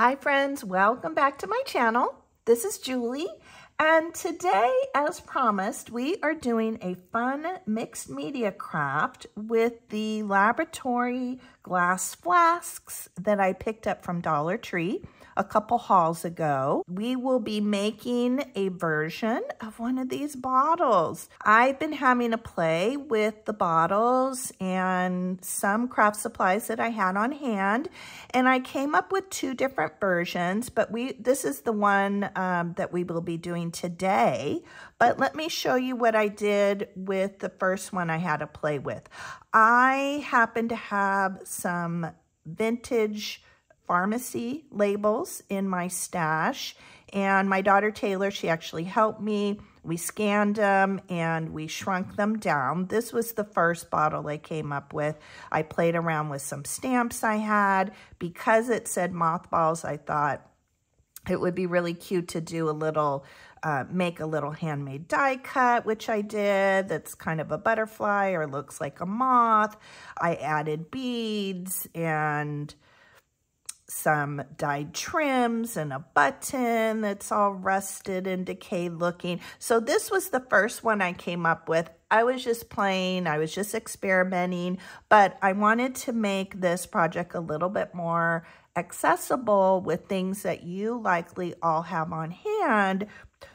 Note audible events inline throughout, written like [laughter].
Hi friends, welcome back to my channel. This is Julie and today, as promised, we are doing a fun mixed media craft with the laboratory glass flasks that I picked up from Dollar Tree a couple hauls ago. We will be making a version of one of these bottles. I've been having a play with the bottles and some craft supplies that I had on hand, and I came up with two different versions, but we this is the one um, that we will be doing today. But let me show you what I did with the first one I had to play with. I happen to have some vintage pharmacy labels in my stash. And my daughter Taylor, she actually helped me. We scanned them and we shrunk them down. This was the first bottle I came up with. I played around with some stamps I had. Because it said mothballs, I thought it would be really cute to do a little, uh, make a little handmade die cut, which I did. That's kind of a butterfly or looks like a moth. I added beads and some dyed trims and a button that's all rusted and decayed looking. So this was the first one I came up with. I was just playing, I was just experimenting, but I wanted to make this project a little bit more accessible with things that you likely all have on hand.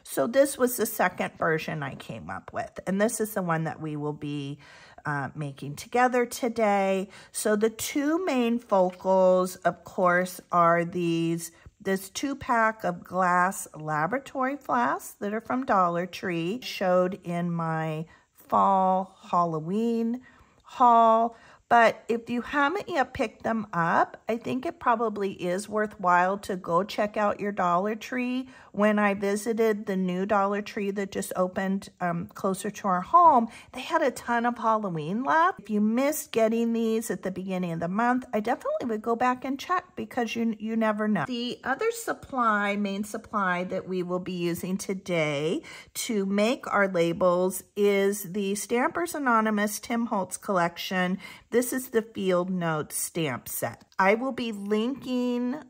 So this was the second version I came up with, and this is the one that we will be uh, making together today. So the two main focals, of course, are these this two pack of glass laboratory flasks that are from Dollar Tree showed in my fall Halloween haul. But if you haven't yet picked them up, I think it probably is worthwhile to go check out your Dollar Tree. When I visited the new Dollar Tree that just opened um, closer to our home, they had a ton of Halloween left. If you missed getting these at the beginning of the month, I definitely would go back and check because you, you never know. The other supply, main supply that we will be using today to make our labels is the Stampers Anonymous Tim Holtz collection. This is the Field Notes stamp set. I will be linking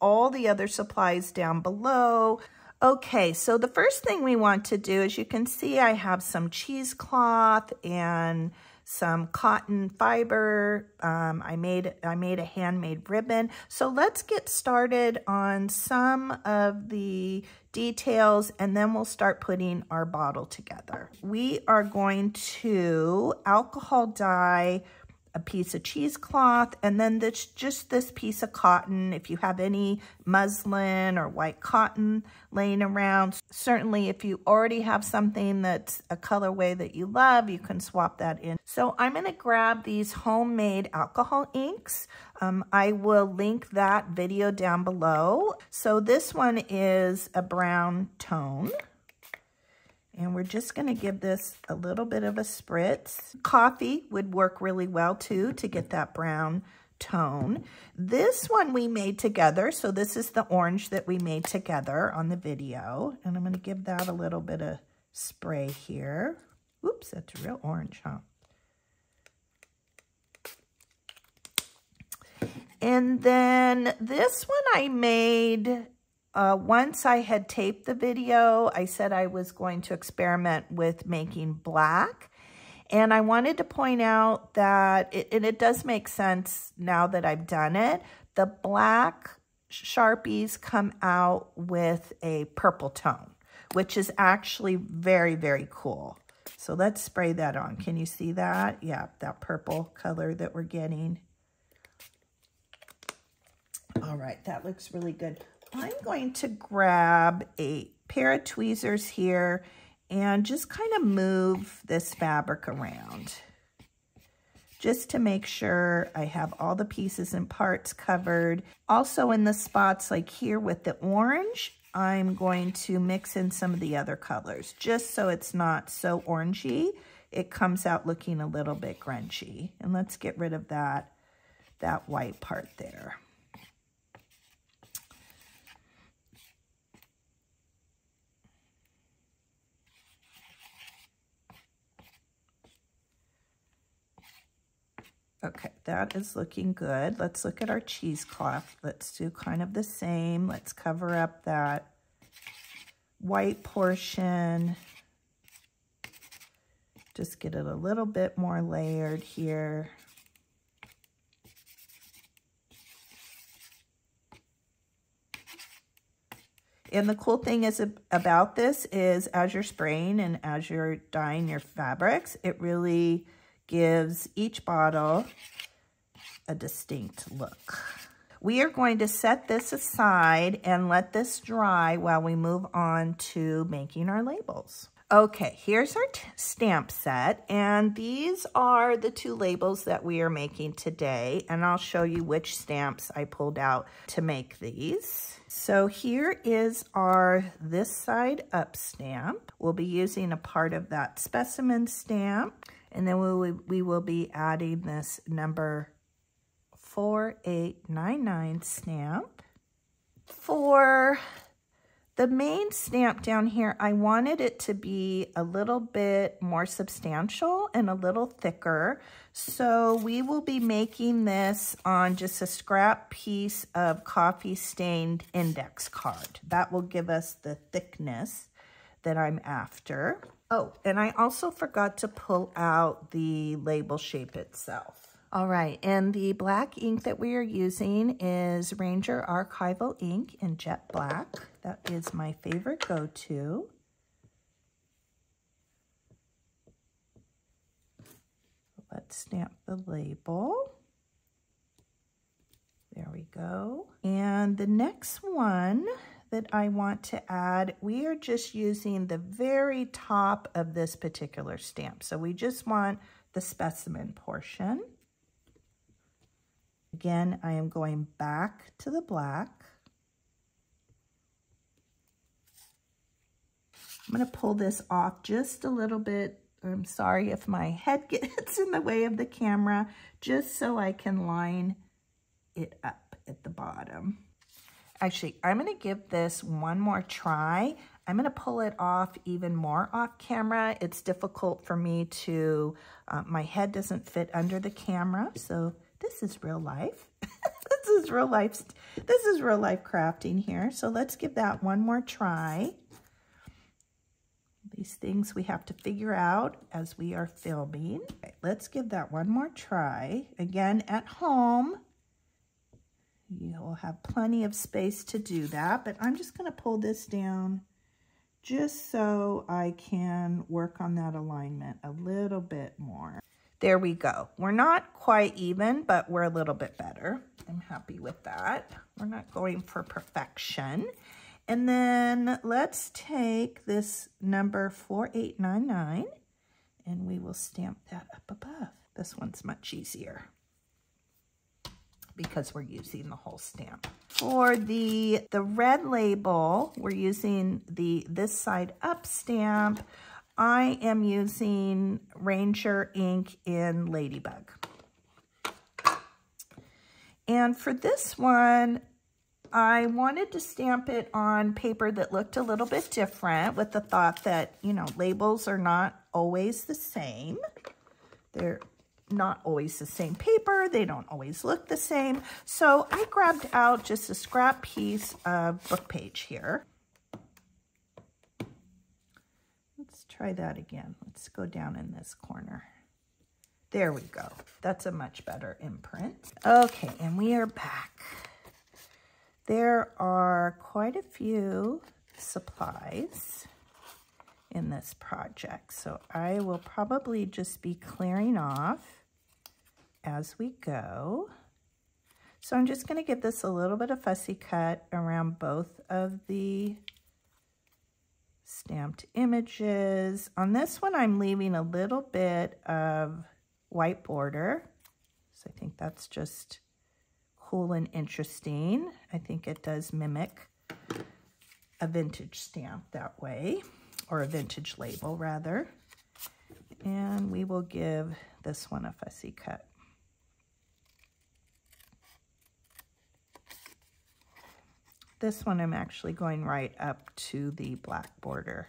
all the other supplies down below. Okay, so the first thing we want to do, as you can see, I have some cheesecloth and some cotton fiber. Um, I made I made a handmade ribbon. So let's get started on some of the details and then we'll start putting our bottle together. We are going to alcohol dye a piece of cheesecloth, and then this, just this piece of cotton. If you have any muslin or white cotton laying around, certainly if you already have something that's a colorway that you love, you can swap that in. So I'm going to grab these homemade alcohol inks. Um, I will link that video down below. So this one is a brown tone. And we're just going to give this a little bit of a spritz. Coffee would work really well too to get that brown tone. This one we made together. So this is the orange that we made together on the video. And I'm going to give that a little bit of spray here. Oops, that's a real orange, huh? And then this one I made uh, once I had taped the video, I said I was going to experiment with making black. And I wanted to point out that, it, and it does make sense now that I've done it, the black Sharpies come out with a purple tone, which is actually very, very cool. So let's spray that on. Can you see that? Yeah, that purple color that we're getting. All right, that looks really good. I'm going to grab a pair of tweezers here and just kind of move this fabric around just to make sure I have all the pieces and parts covered. Also in the spots like here with the orange, I'm going to mix in some of the other colors just so it's not so orangey. It comes out looking a little bit grungy. And let's get rid of that, that white part there. Okay, that is looking good. Let's look at our cheesecloth. Let's do kind of the same. Let's cover up that white portion. Just get it a little bit more layered here. And the cool thing is about this is as you're spraying and as you're dyeing your fabrics, it really gives each bottle a distinct look. We are going to set this aside and let this dry while we move on to making our labels. Okay, here's our stamp set, and these are the two labels that we are making today, and I'll show you which stamps I pulled out to make these. So here is our this side up stamp. We'll be using a part of that specimen stamp, and then we we will be adding this number 4899 stamp. For the main stamp down here, I wanted it to be a little bit more substantial and a little thicker. So we will be making this on just a scrap piece of coffee stained index card. That will give us the thickness that I'm after. Oh, and I also forgot to pull out the label shape itself. All right, and the black ink that we are using is Ranger Archival ink in jet black. That is my favorite go-to. Let's stamp the label. There we go. And the next one that I want to add, we are just using the very top of this particular stamp. So we just want the specimen portion. Again, I am going back to the black. I'm going to pull this off just a little bit. I'm sorry if my head [laughs] gets in the way of the camera, just so I can line it up at the bottom. Actually, I'm going to give this one more try. I'm going to pull it off even more off camera. It's difficult for me to, uh, my head doesn't fit under the camera, so this is real life. [laughs] this is real life. This is real life crafting here. So let's give that one more try. These things we have to figure out as we are filming. Okay, let's give that one more try. Again, at home, you will have plenty of space to do that, but I'm just going to pull this down just so I can work on that alignment a little bit more. There we go. We're not quite even, but we're a little bit better. I'm happy with that. We're not going for perfection. And then let's take this number 4899 and we will stamp that up above. This one's much easier because we're using the whole stamp. For the, the red label, we're using the this side up stamp. I am using Ranger ink in Ladybug. And for this one, I wanted to stamp it on paper that looked a little bit different with the thought that, you know, labels are not always the same. They're not always the same paper. They don't always look the same. So I grabbed out just a scrap piece of book page here. Let's try that again. Let's go down in this corner. There we go. That's a much better imprint. Okay, and we are back. There are quite a few supplies in this project, so I will probably just be clearing off as we go. So I'm just going to give this a little bit of fussy cut around both of the stamped images. On this one, I'm leaving a little bit of white border. So I think that's just cool and interesting. I think it does mimic a vintage stamp that way, or a vintage label rather. And we will give this one a fussy cut. This one I'm actually going right up to the black border.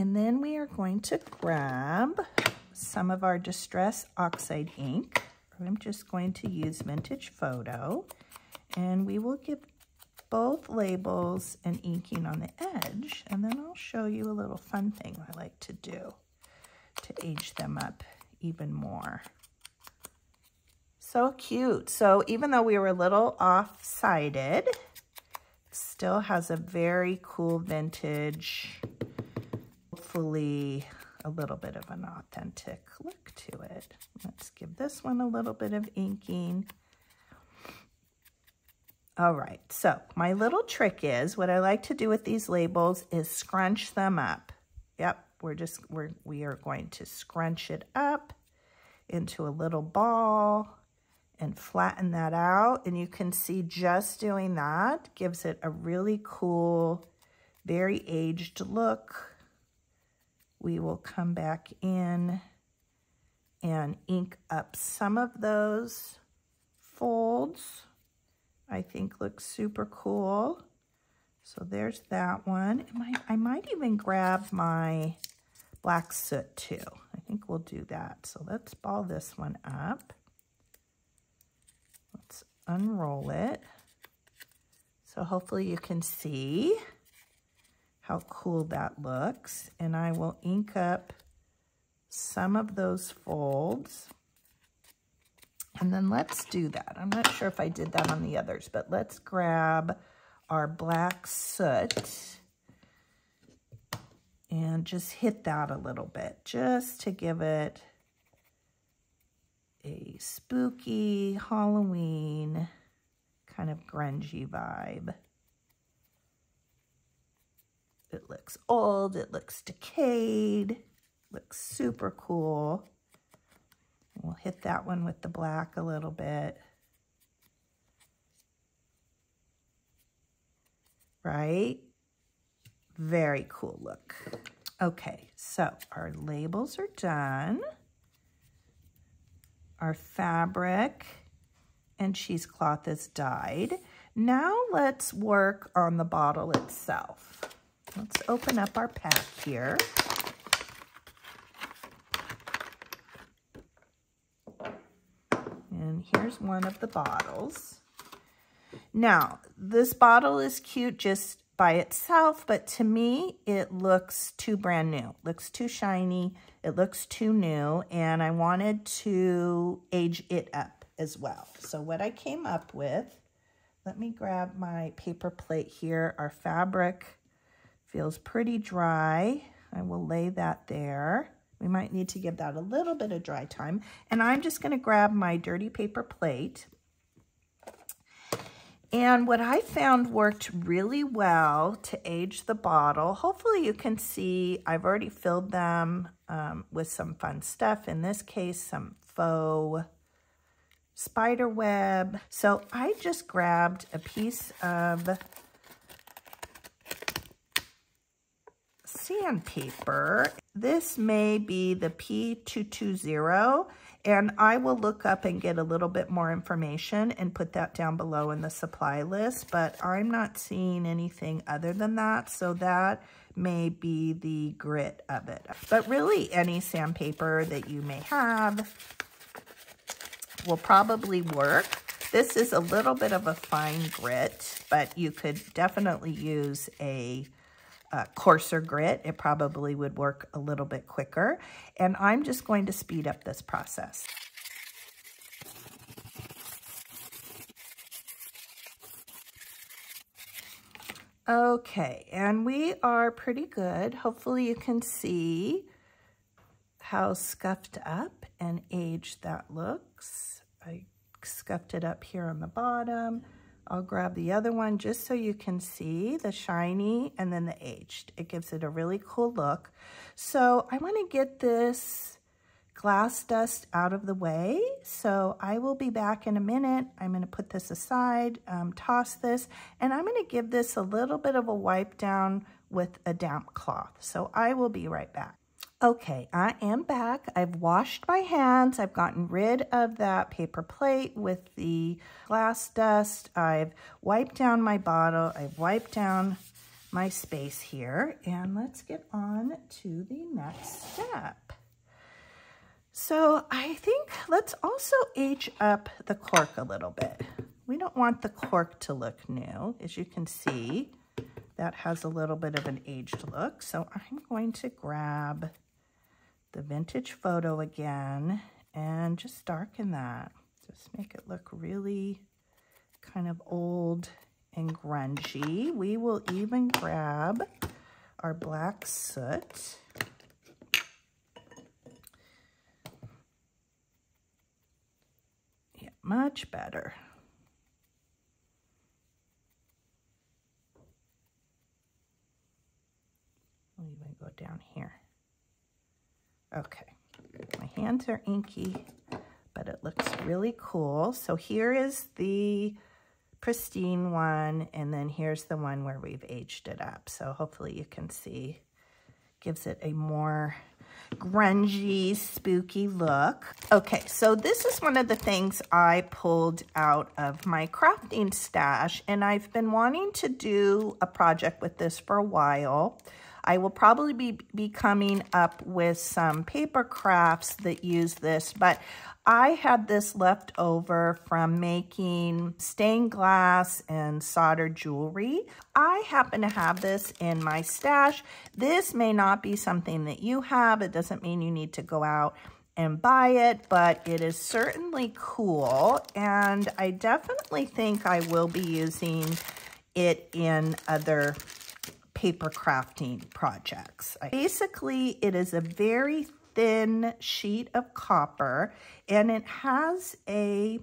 And then we are going to grab some of our Distress Oxide ink. I'm just going to use Vintage Photo. And we will give both labels and inking on the edge. And then I'll show you a little fun thing I like to do to age them up even more. So cute. So even though we were a little off-sided, still has a very cool vintage, hopefully a little bit of an authentic look to it. Let's give this one a little bit of inking. All right, so my little trick is, what I like to do with these labels is scrunch them up. Yep, we're just, we're, we are going to scrunch it up into a little ball and flatten that out. And you can see just doing that gives it a really cool, very aged look. We will come back in and ink up some of those folds. I think looks super cool. So there's that one. I might even grab my black soot too. I think we'll do that. So let's ball this one up. Let's unroll it. So hopefully you can see how cool that looks. And I will ink up some of those folds. And then let's do that. I'm not sure if I did that on the others, but let's grab our black soot and just hit that a little bit just to give it a spooky Halloween kind of grungy vibe. It looks old, it looks decayed, looks super cool. We'll hit that one with the black a little bit. Right? Very cool look. Okay, so our labels are done. Our fabric and cheesecloth is dyed. Now let's work on the bottle itself. Let's open up our pack here. And here's one of the bottles. Now, this bottle is cute just by itself, but to me, it looks too brand new. looks too shiny. It looks too new, and I wanted to age it up as well. So what I came up with, let me grab my paper plate here. Our fabric feels pretty dry. I will lay that there. We might need to give that a little bit of dry time. And I'm just going to grab my dirty paper plate. And what I found worked really well to age the bottle, hopefully you can see I've already filled them um, with some fun stuff. In this case, some faux spider web. So I just grabbed a piece of sandpaper. This may be the P220, and I will look up and get a little bit more information and put that down below in the supply list, but I'm not seeing anything other than that, so that may be the grit of it. But really, any sandpaper that you may have will probably work. This is a little bit of a fine grit, but you could definitely use a uh, coarser grit, it probably would work a little bit quicker. And I'm just going to speed up this process. Okay, and we are pretty good. Hopefully you can see how scuffed up and aged that looks. I scuffed it up here on the bottom. I'll grab the other one just so you can see the shiny and then the aged. It gives it a really cool look. So I want to get this glass dust out of the way. So I will be back in a minute. I'm going to put this aside, um, toss this, and I'm going to give this a little bit of a wipe down with a damp cloth. So I will be right back. Okay, I am back. I've washed my hands. I've gotten rid of that paper plate with the glass dust. I've wiped down my bottle. I've wiped down my space here and let's get on to the next step. So I think let's also age up the cork a little bit. We don't want the cork to look new. As you can see, that has a little bit of an aged look. So I'm going to grab the vintage photo again and just darken that. Just make it look really kind of old and grungy. We will even grab our black soot. Yeah, much better. We'll even go down here. Okay, my hands are inky, but it looks really cool. So here is the pristine one, and then here's the one where we've aged it up. So hopefully you can see, gives it a more grungy, spooky look. Okay, so this is one of the things I pulled out of my crafting stash, and I've been wanting to do a project with this for a while. I will probably be, be coming up with some paper crafts that use this, but I had this left over from making stained glass and soldered jewelry. I happen to have this in my stash. This may not be something that you have. It doesn't mean you need to go out and buy it, but it is certainly cool. And I definitely think I will be using it in other paper crafting projects. Basically, it is a very thin sheet of copper and it has a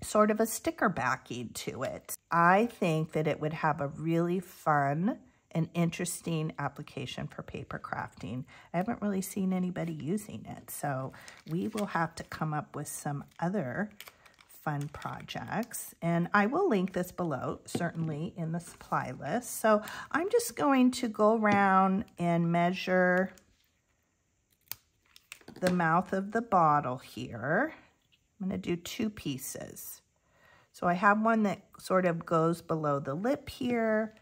sort of a sticker backing to it. I think that it would have a really fun and interesting application for paper crafting. I haven't really seen anybody using it, so we will have to come up with some other fun projects. And I will link this below, certainly in the supply list. So I'm just going to go around and measure the mouth of the bottle here. I'm going to do two pieces. So I have one that sort of goes below the lip here.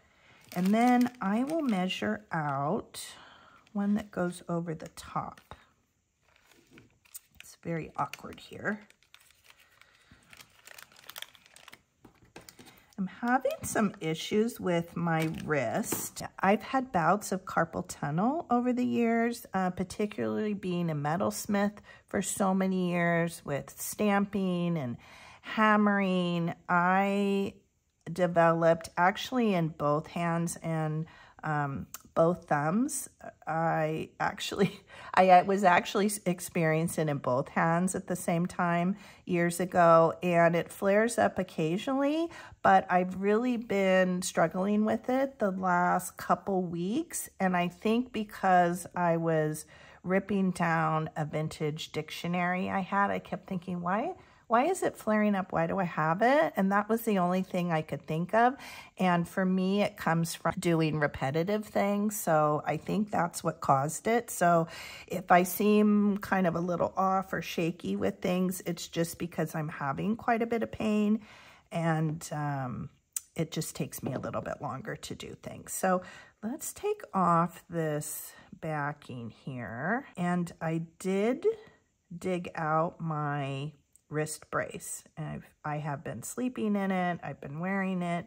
And then I will measure out one that goes over the top. It's very awkward here. I'm having some issues with my wrist. I've had bouts of carpal tunnel over the years, uh, particularly being a metalsmith for so many years with stamping and hammering. I developed actually in both hands and um, both thumbs. I actually, [laughs] I was actually experiencing in both hands at the same time years ago, and it flares up occasionally, but I've really been struggling with it the last couple weeks, and I think because I was ripping down a vintage dictionary I had, I kept thinking, why why is it flaring up? Why do I have it? And that was the only thing I could think of. And for me, it comes from doing repetitive things. So I think that's what caused it. So if I seem kind of a little off or shaky with things, it's just because I'm having quite a bit of pain and um, it just takes me a little bit longer to do things. So let's take off this backing here. And I did dig out my wrist brace. And I've, I have been sleeping in it. I've been wearing it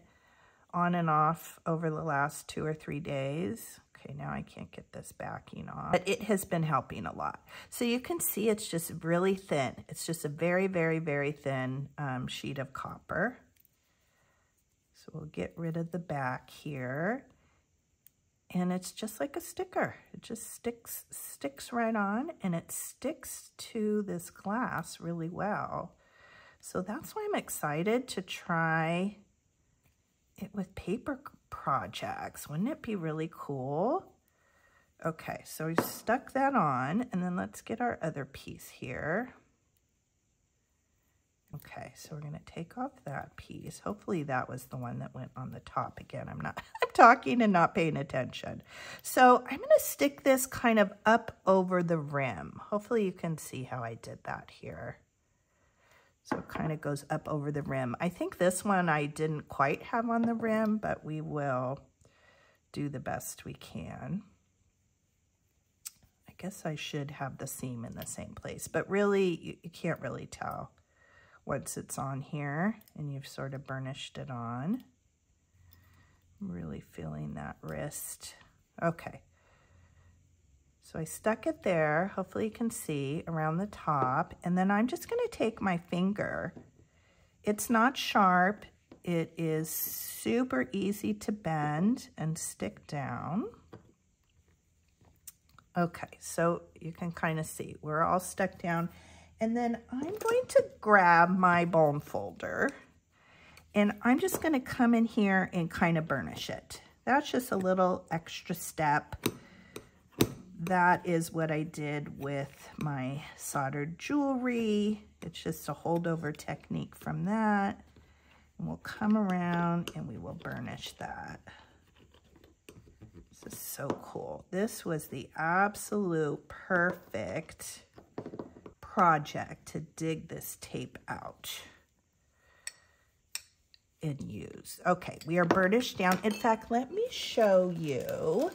on and off over the last two or three days. Okay, now I can't get this backing off. But it has been helping a lot. So you can see it's just really thin. It's just a very, very, very thin um, sheet of copper. So we'll get rid of the back here and it's just like a sticker. It just sticks, sticks right on and it sticks to this glass really well. So that's why I'm excited to try it with paper projects. Wouldn't it be really cool? Okay, so we stuck that on and then let's get our other piece here. Okay, so we're going to take off that piece. Hopefully that was the one that went on the top again. I'm not, [laughs] I'm talking and not paying attention. So I'm going to stick this kind of up over the rim. Hopefully you can see how I did that here. So it kind of goes up over the rim. I think this one I didn't quite have on the rim, but we will do the best we can. I guess I should have the seam in the same place, but really you, you can't really tell once it's on here and you've sort of burnished it on. I'm really feeling that wrist. Okay. So I stuck it there, hopefully you can see, around the top. And then I'm just gonna take my finger. It's not sharp. It is super easy to bend and stick down. Okay, so you can kind of see we're all stuck down. And then I'm going to grab my bone folder and I'm just gonna come in here and kind of burnish it. That's just a little extra step. That is what I did with my soldered jewelry. It's just a holdover technique from that. And we'll come around and we will burnish that. This is so cool. This was the absolute perfect project to dig this tape out and use. Okay, we are burnished down. In fact, let me show you.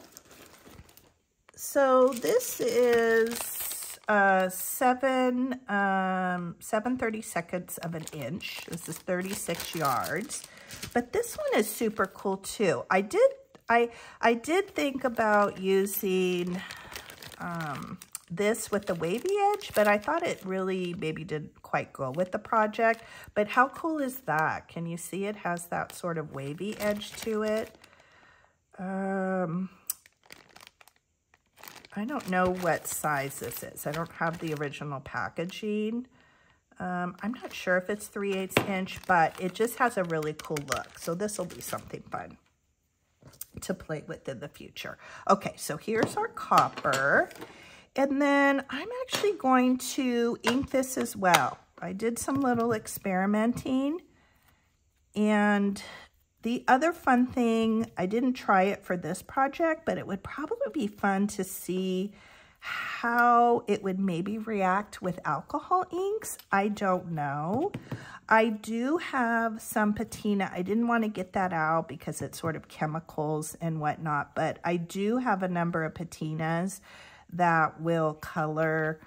So this is uh, seven, um, seven thirty seconds of an inch. This is 36 yards. But this one is super cool too. I did, I, I did think about using, um, this with the wavy edge, but I thought it really maybe didn't quite go with the project. But how cool is that? Can you see it has that sort of wavy edge to it? Um, I don't know what size this is. I don't have the original packaging. Um, I'm not sure if it's 3 8 inch, but it just has a really cool look. So this will be something fun to play with in the future. Okay, so here's our copper. And then I'm actually going to ink this as well. I did some little experimenting. And the other fun thing, I didn't try it for this project, but it would probably be fun to see how it would maybe react with alcohol inks. I don't know. I do have some patina. I didn't want to get that out because it's sort of chemicals and whatnot, but I do have a number of patinas that will color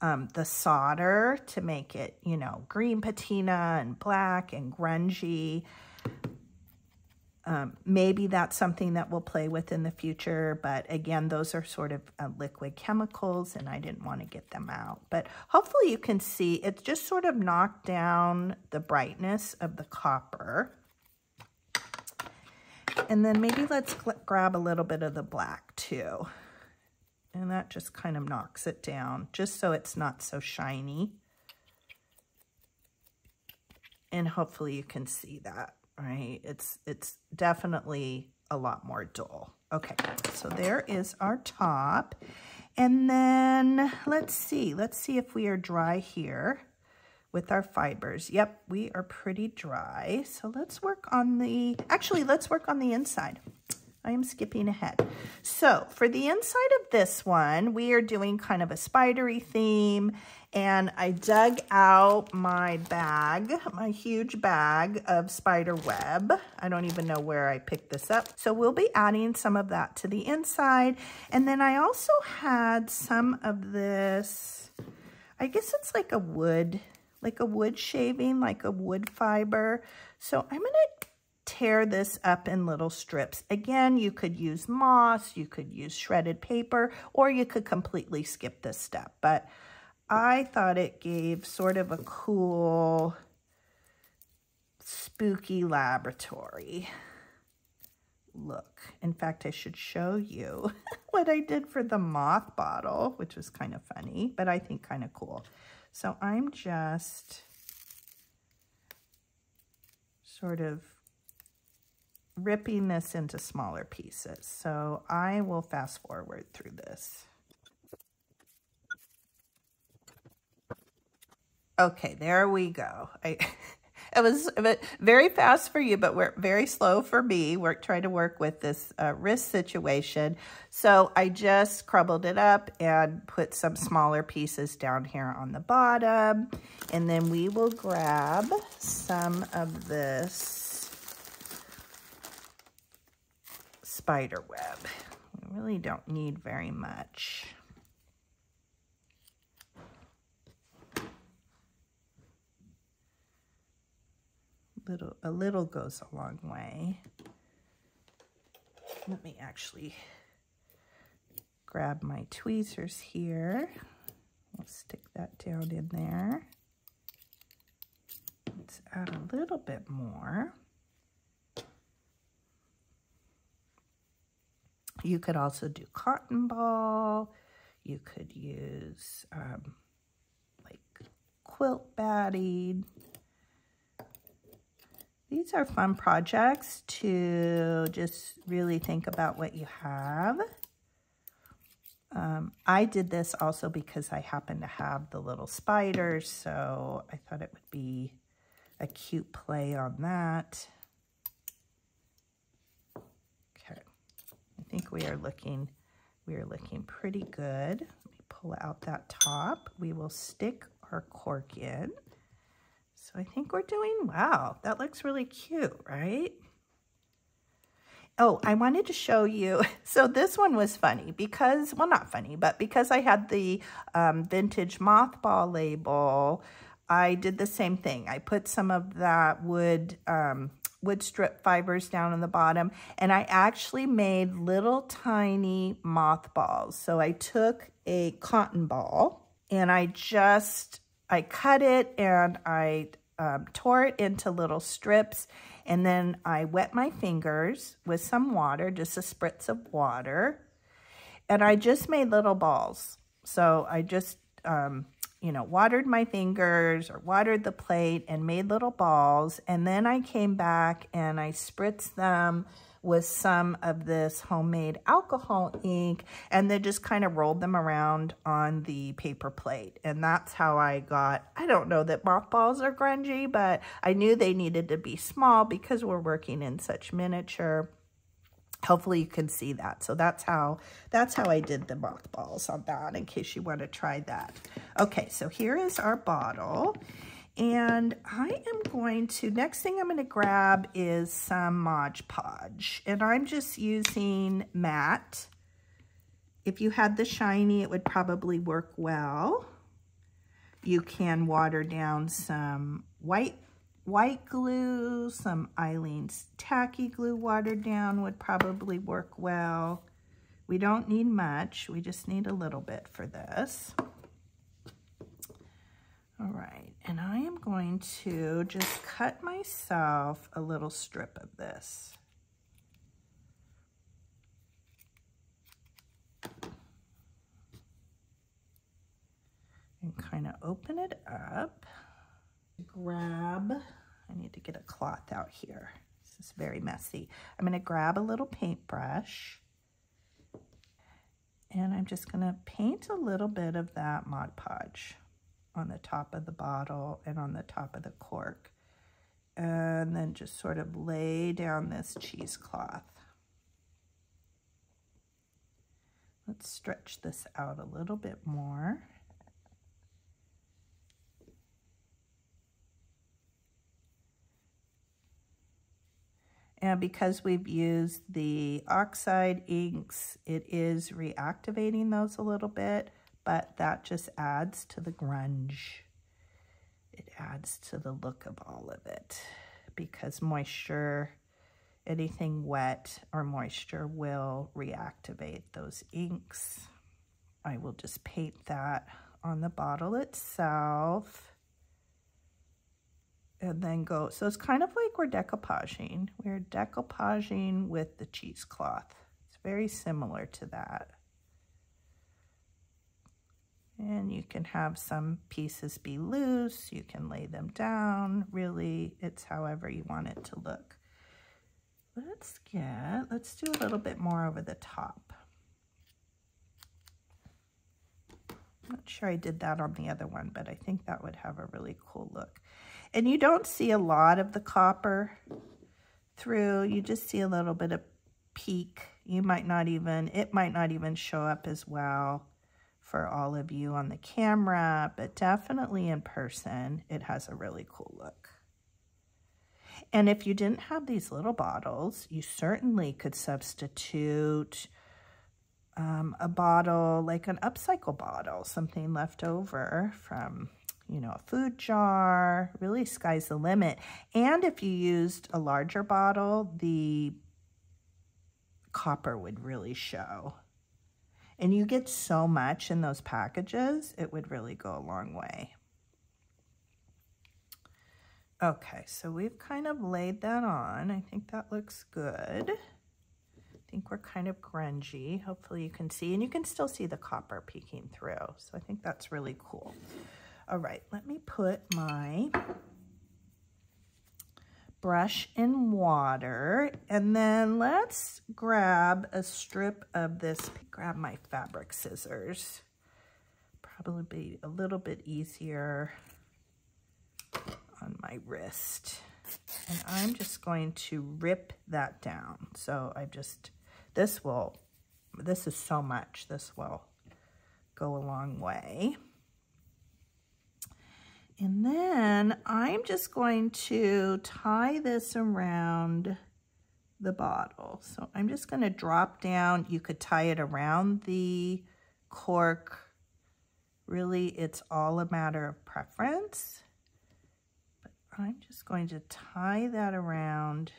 um, the solder to make it, you know, green patina and black and grungy. Um, maybe that's something that we'll play with in the future, but again, those are sort of uh, liquid chemicals and I didn't want to get them out. But hopefully you can see it's just sort of knocked down the brightness of the copper. And then maybe let's grab a little bit of the black too. And that just kind of knocks it down, just so it's not so shiny. And hopefully you can see that, right? It's, it's definitely a lot more dull. Okay, so there is our top. And then let's see, let's see if we are dry here with our fibers. Yep, we are pretty dry. So let's work on the, actually, let's work on the inside. I am skipping ahead. So for the inside of this one, we are doing kind of a spidery theme and I dug out my bag, my huge bag of spider web. I don't even know where I picked this up. So we'll be adding some of that to the inside. And then I also had some of this, I guess it's like a wood, like a wood shaving, like a wood fiber. So I'm gonna tear this up in little strips. Again, you could use moss, you could use shredded paper, or you could completely skip this step. But I thought it gave sort of a cool, spooky laboratory look. In fact, I should show you [laughs] what I did for the moth bottle, which was kind of funny, but I think kind of cool. So I'm just sort of ripping this into smaller pieces. So I will fast forward through this. Okay, there we go. I, [laughs] it was very fast for you, but we're very slow for me. We're trying to work with this uh, wrist situation. So I just crumbled it up and put some smaller pieces down here on the bottom. And then we will grab some of this spider web. We really don't need very much. Little, a little goes a long way. Let me actually grab my tweezers here. I'll stick that down in there. Let's add a little bit more. You could also do cotton ball. You could use um, like quilt batting. These are fun projects to just really think about what you have. Um, I did this also because I happen to have the little spiders, so I thought it would be a cute play on that. Okay, I think we are looking, we are looking pretty good. Let me pull out that top. We will stick our cork in. So I think we're doing well. That looks really cute, right? Oh, I wanted to show you. [laughs] So this one was funny because, well, not funny, but because I had the um, vintage mothball label, I did the same thing. I put some of that wood, um, wood strip fibers down on the bottom, and I actually made little tiny mothballs. So I took a cotton ball, and I just, I cut it, and I um, tore it into little strips, and then I wet my fingers with some water, just a spritz of water, and I just made little balls. So I just um, you know, watered my fingers or watered the plate and made little balls. And then I came back and I spritzed them with some of this homemade alcohol ink and then just kind of rolled them around on the paper plate. And that's how I got, I don't know that mothballs are grungy, but I knew they needed to be small because we're working in such miniature hopefully you can see that. So that's how that's how I did the mothballs on that in case you want to try that. Okay, so here is our bottle. And I am going to, next thing I'm going to grab is some Mod Podge. And I'm just using matte. If you had the shiny, it would probably work well. You can water down some white white glue, some Aleene's tacky glue watered down would probably work well. We don't need much, we just need a little bit for this. All right, and I am going to just cut myself a little strip of this. And kind of open it up grab, I need to get a cloth out here. This is very messy. I'm going to grab a little paintbrush and I'm just going to paint a little bit of that Mod Podge on the top of the bottle and on the top of the cork. And then just sort of lay down this cheesecloth. Let's stretch this out a little bit more. And because we've used the oxide inks, it is reactivating those a little bit, but that just adds to the grunge. It adds to the look of all of it because moisture, anything wet or moisture will reactivate those inks. I will just paint that on the bottle itself and then go. So it's kind of like we're decoupaging. We're decoupaging with the cheesecloth. It's very similar to that. And you can have some pieces be loose. You can lay them down. Really, it's however you want it to look. Let's get, let's do a little bit more over the top. Not sure I did that on the other one, but I think that would have a really cool look. And you don't see a lot of the copper through. You just see a little bit of peek. You might not even, it might not even show up as well for all of you on the camera, but definitely in person, it has a really cool look. And if you didn't have these little bottles, you certainly could substitute um, a bottle, like an upcycle bottle, something left over from, you know, a food jar. Really, sky's the limit. And if you used a larger bottle, the copper would really show. And you get so much in those packages, it would really go a long way. Okay, so we've kind of laid that on. I think that looks good. I think we're kind of grungy. Hopefully you can see, and you can still see the copper peeking through. So I think that's really cool. All right, let me put my brush in water. And then let's grab a strip of this, grab my fabric scissors. Probably be a little bit easier on my wrist. And I'm just going to rip that down. So I just, this will, this is so much, this will go a long way. And then I'm just going to tie this around the bottle. So I'm just going to drop down. You could tie it around the cork. Really, it's all a matter of preference. But I'm just going to tie that around.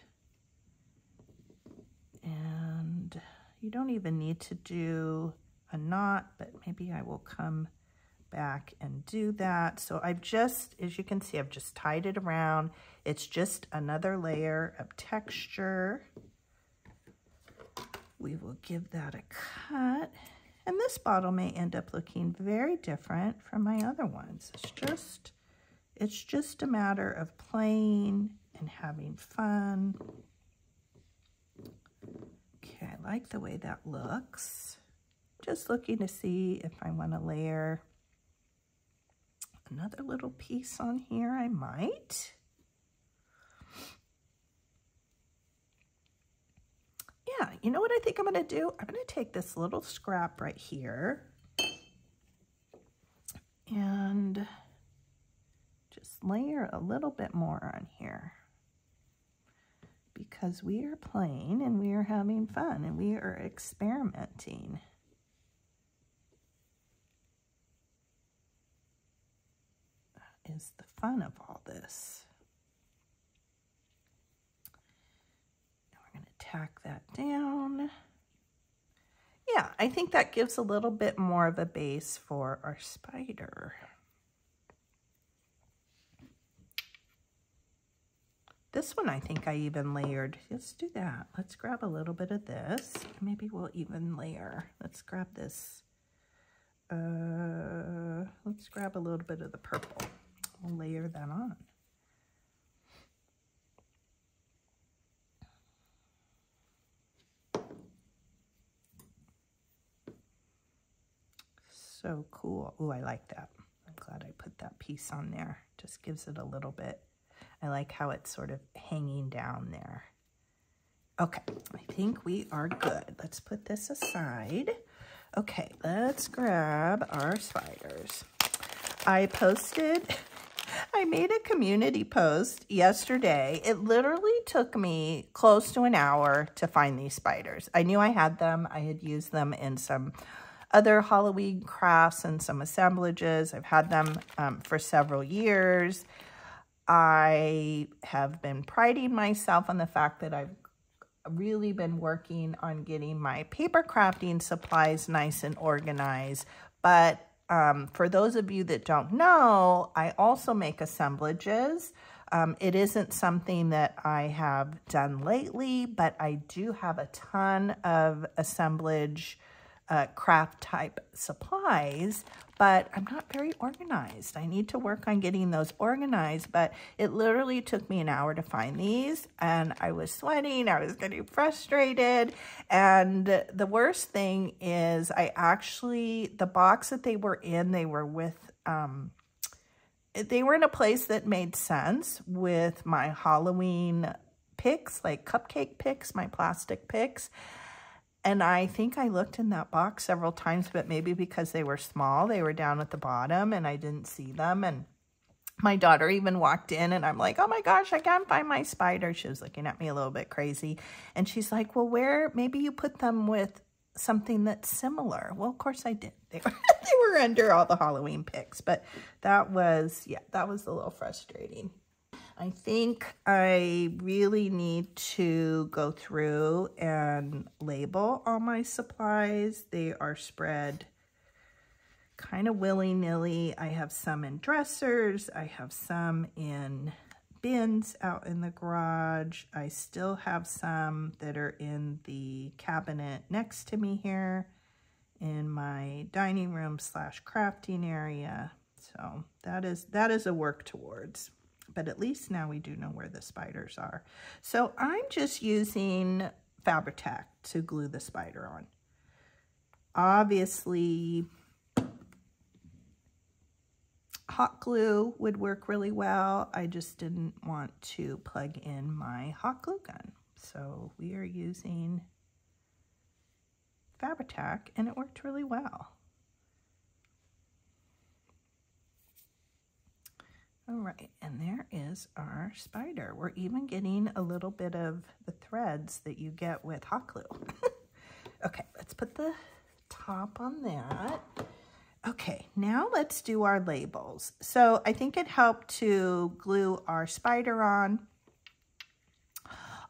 And you don't even need to do a knot, but maybe I will come back and do that. So I've just, as you can see, I've just tied it around. It's just another layer of texture. We will give that a cut. And this bottle may end up looking very different from my other ones. It's just, it's just a matter of playing and having fun. Okay, I like the way that looks. Just looking to see if I want to layer another little piece on here, I might. Yeah, you know what I think I'm going to do? I'm going to take this little scrap right here and just layer a little bit more on here because we are playing and we are having fun and we are experimenting. Is the fun of all this. Now we're going to tack that down. Yeah, I think that gives a little bit more of a base for our spider. This one I think I even layered. Let's do that. Let's grab a little bit of this. Maybe we'll even layer. Let's grab this. Uh, let's grab a little bit of the purple we'll layer that on. So cool. Oh, I like that. I'm glad I put that piece on there. Just gives it a little bit. I like how it's sort of hanging down there. Okay, I think we are good. Let's put this aside. Okay, let's grab our spiders. I posted I made a community post yesterday. It literally took me close to an hour to find these spiders. I knew I had them. I had used them in some other Halloween crafts and some assemblages. I've had them um, for several years. I have been priding myself on the fact that I've really been working on getting my paper crafting supplies nice and organized, but um, for those of you that don't know, I also make assemblages. Um, it isn't something that I have done lately, but I do have a ton of assemblage uh, craft type supplies, but I'm not very organized. I need to work on getting those organized, but it literally took me an hour to find these and I was sweating, I was getting frustrated. And the worst thing is I actually, the box that they were in, they were with, um, they were in a place that made sense with my Halloween picks, like cupcake picks, my plastic picks. And I think I looked in that box several times, but maybe because they were small, they were down at the bottom and I didn't see them. And my daughter even walked in and I'm like, oh my gosh, I can't find my spider. She was looking at me a little bit crazy. And she's like, well, where, maybe you put them with something that's similar. Well, of course I did. [laughs] They were, they were under all the Halloween picks, but that was, yeah, that was a little frustrating. I think I really need to go through and label all my supplies. They are spread kind of willy-nilly. I have some in dressers. I have some in bins out in the garage. I still have some that are in the cabinet next to me here in my dining room slash crafting area. So that is that is a work towards. But at least now we do know where the spiders are. So I'm just using Fabri-Tac to glue the spider on. Obviously, hot glue would work really well. I just didn't want to plug in my hot glue gun. So we are using Fabri-Tac and it worked really well. All right, and there is our spider. We're even getting a little bit of the threads that you get with hot glue. [laughs] okay, let's put the top on that. Okay, now let's do our labels. So I think it helped to glue our spider on.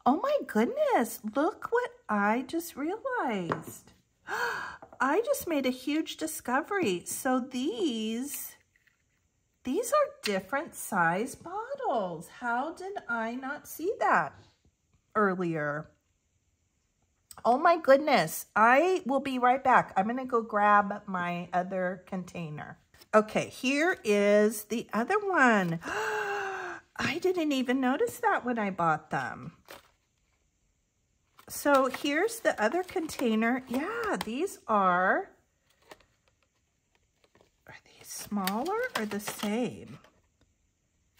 Oh my goodness, look what I just realized. [gasps] I just made a huge discovery. So these, these are different size bottles. How did I not see that earlier? Oh my goodness. I will be right back. I'm going to go grab my other container. Okay, here is the other one. [gasps] I didn't even notice that when I bought them. So here's the other container. Yeah, these are, smaller or the same?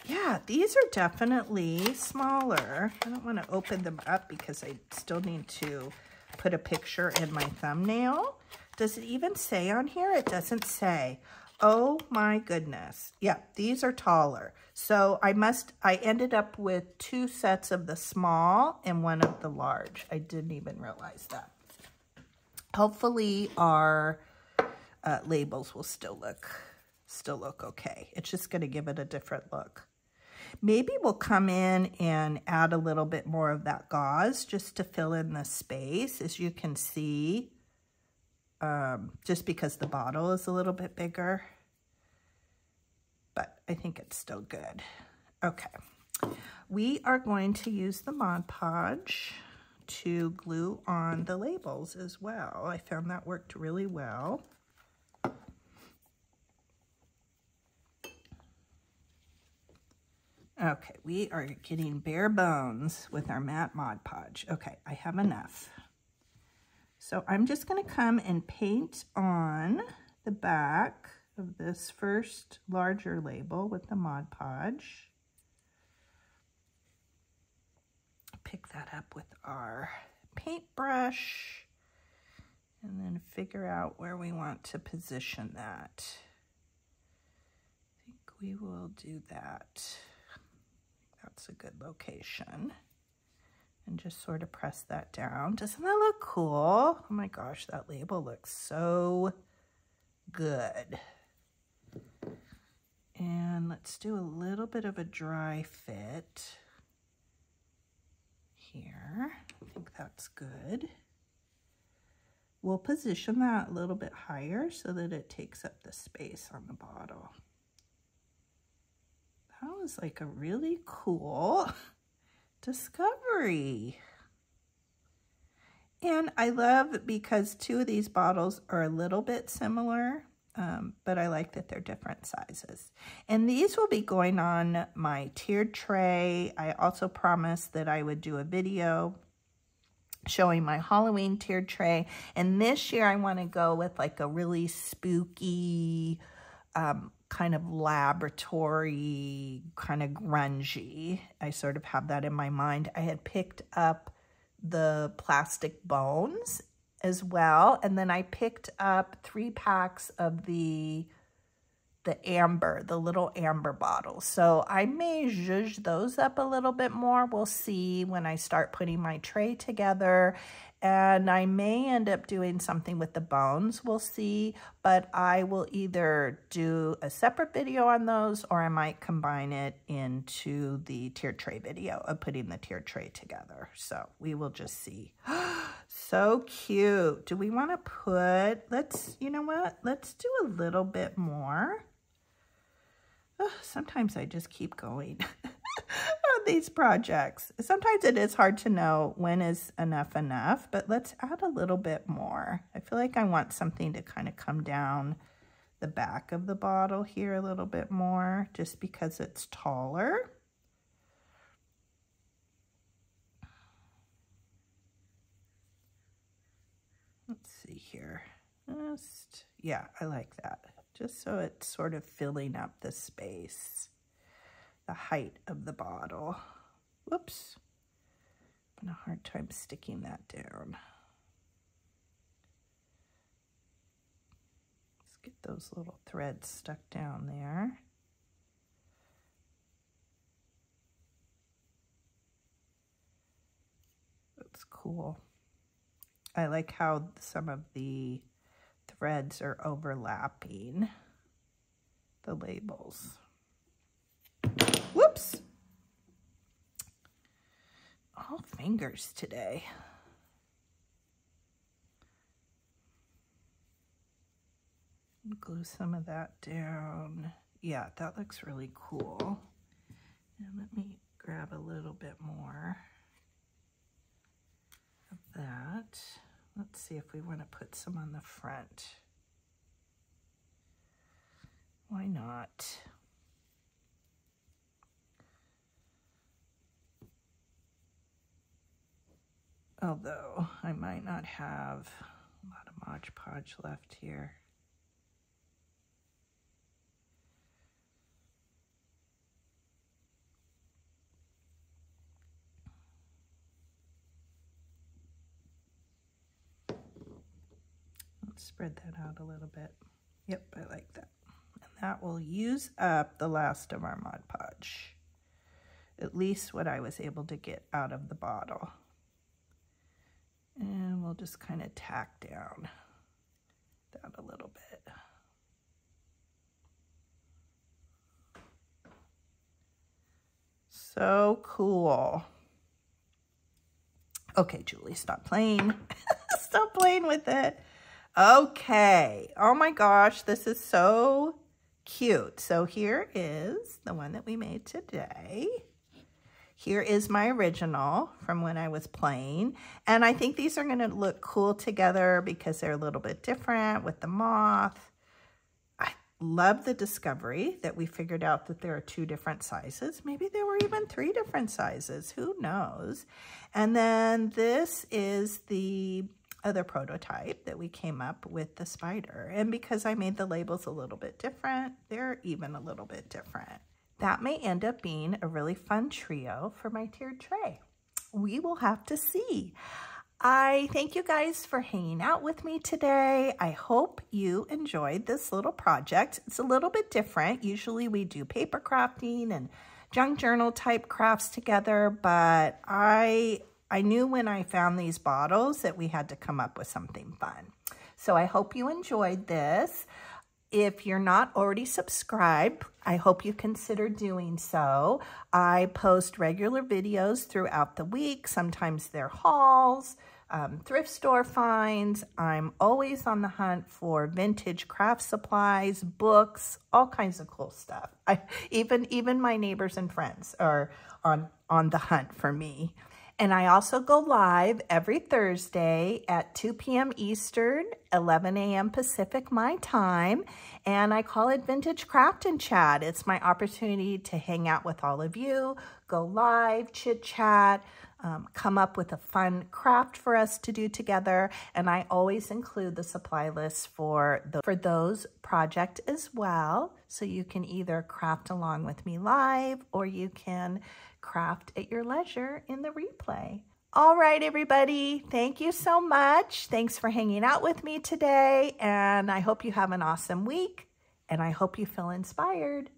Yeah, these are definitely smaller. I don't want to open them up because I still need to put a picture in my thumbnail. Does it even say on here? It doesn't say. Oh my goodness. Yeah, these are taller. So I must, I ended up with two sets of the small and one of the large. I didn't even realize that. Hopefully our uh, labels will still look, still look okay. It's just going to give it a different look. Maybe we'll come in and add a little bit more of that gauze just to fill in the space. As you can see, um, just because the bottle is a little bit bigger. But I think it's still good. Okay. We are going to use the Mod Podge to glue on the labels as well. I found that worked really well. Okay, we are getting bare bones with our matte Mod Podge. Okay, I have enough. So I'm just going to come and paint on the back of this first larger label with the Mod Podge. Pick that up with our paintbrush and then figure out where we want to position that. I think we will do that that's a good location. And just sort of press that down. Doesn't that look cool? Oh my gosh, that label looks so good. And let's do a little bit of a dry fit here. I think that's good. We'll position that a little bit higher so that it takes up the space on the bottle. That was like a really cool [laughs] discovery. And I love because two of these bottles are a little bit similar, um, but I like that they're different sizes. And these will be going on my tiered tray. I also promised that I would do a video showing my Halloween tiered tray. And this year I want to go with like a really spooky, um, kind of laboratory, kind of grungy. I sort of have that in my mind. I had picked up the plastic bones as well. And then I picked up three packs of the, the amber, the little amber bottles. So I may zhuzh those up a little bit more. We'll see when I start putting my tray together. And I may end up doing something with the bones, we'll see. But I will either do a separate video on those or I might combine it into the tiered tray video of putting the tiered tray together. So we will just see. [gasps] so cute. Do we want to put, let's, you know what? Let's do a little bit more. Oh, sometimes I just keep going [laughs] [laughs] on these projects. Sometimes it is hard to know when is enough enough, but let's add a little bit more. I feel like I want something to kind of come down the back of the bottle here a little bit more just because it's taller. Let's see here. Just, yeah, I like that just so it's sort of filling up the space, the height of the bottle. Whoops, having a hard time sticking that down. Let's get those little threads stuck down there. That's cool. I like how some of the threads are overlapping the labels. Whoops! All fingers today. Glue some of that down. Yeah, that looks really cool. And let me grab a little bit more of that. Let's see if we want to put some on the front. Why not? Although I might not have a lot of Mod Podge left here. spread that out a little bit. Yep, I like that. And that will use up the last of our Mod Podge. At least what I was able to get out of the bottle. And we'll just kind of tack down that a little bit. So cool. Okay, Julie, stop playing. [laughs] stop playing with it. Okay. Oh my gosh, this is so cute. So here is the one that we made today. Here is my original from when I was playing. And I think these are going to look cool together because they're a little bit different with the moth. I love the discovery that we figured out that there are two different sizes. Maybe there were even three different sizes. Who knows? And then this is the other prototype that we came up with the spider. And because I made the labels a little bit different, they're even a little bit different. That may end up being a really fun trio for my tiered tray. We will have to see. I thank you guys for hanging out with me today. I hope you enjoyed this little project. It's a little bit different. Usually we do paper crafting and junk journal type crafts together, but I I knew when I found these bottles that we had to come up with something fun. So I hope you enjoyed this. If you're not already subscribed, I hope you consider doing so. I post regular videos throughout the week. Sometimes they're hauls, um, thrift store finds. I'm always on the hunt for vintage craft supplies, books, all kinds of cool stuff. [laughs] I, even, even my neighbors and friends are on, on the hunt for me. And I also go live every Thursday at 2 p.m. Eastern, 11 a.m. Pacific, my time. And I call it Vintage Craft and Chat. It's my opportunity to hang out with all of you, go live, chit chat, um, come up with a fun craft for us to do together. And I always include the supply list for, the, for those project as well. So you can either craft along with me live or you can craft at your leisure in the replay. All right, everybody. Thank you so much. Thanks for hanging out with me today. And I hope you have an awesome week. and I hope you feel inspired.